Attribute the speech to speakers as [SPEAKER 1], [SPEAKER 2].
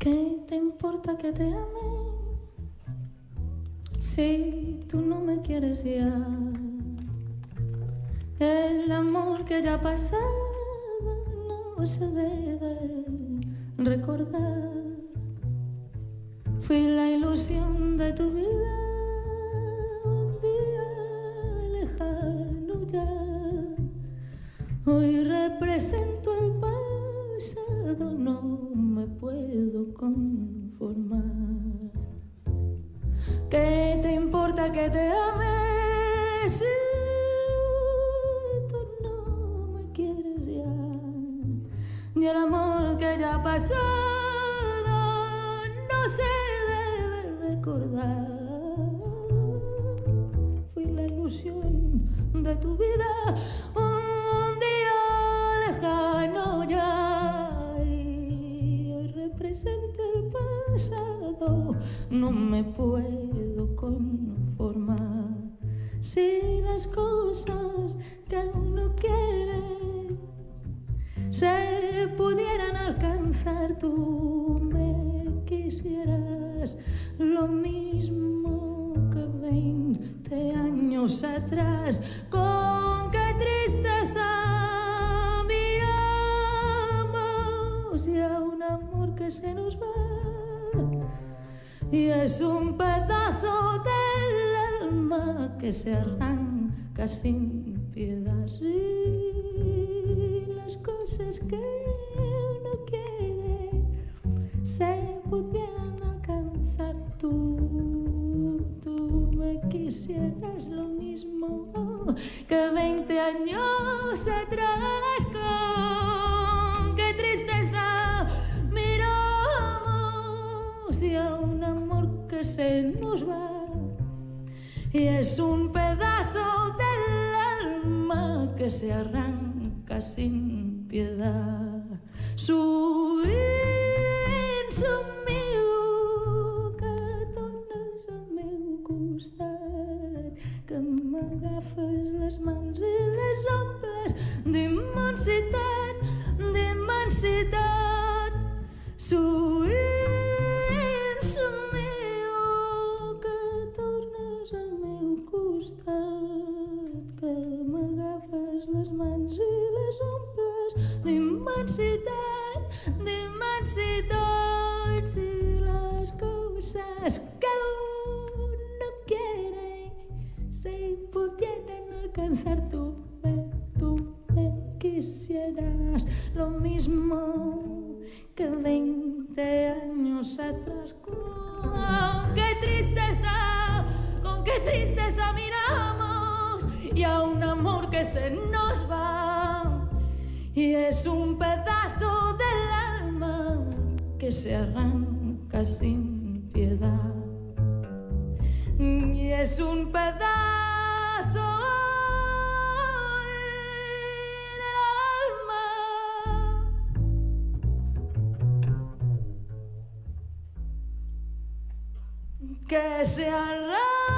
[SPEAKER 1] ¿Qué te importa que te ame? Si tú no me quieres ya, el amor que ya ha pasado no se debe recordar. Fui la ilusión de tu vida, no me puedo conformar. ¿Qué te importa que te ame si tú no me quieres ya? Y el amor que ya pasado no se debe recordar. Fui la ilusión de tu vida No me puedo conformar si las cosas que uno quiere se pudieran alcanzar, tú me quisieras lo mismo que veinte años atrás. Con qué tristeza miramos y a un amor que se nos y es un pedazo del alma que se arranca sin piedad. Si las cosas que uno quiere se pudieran alcanzar, tú, tú me quisieras lo mismo que 20 años atrás. Con y es un pedazo del alma que se arranca sin piedad. Subir sommiu que tornes al meu costat, que m'agafes les mans i les omples d'immensitat, d'immensitat. Sovint m'agafes les mans i les omples d'immensitat, d'immensitat. Si les cosas que uno quiere se pudieran alcanzar, tú me, tú me quisieras lo mismo que 20 años atrás. Con qué tristeza, con qué tristeza miramos y a un amor que se y es un pedazo del alma que se arranca sin piedad. Y es un pedazo del alma. Que se arranca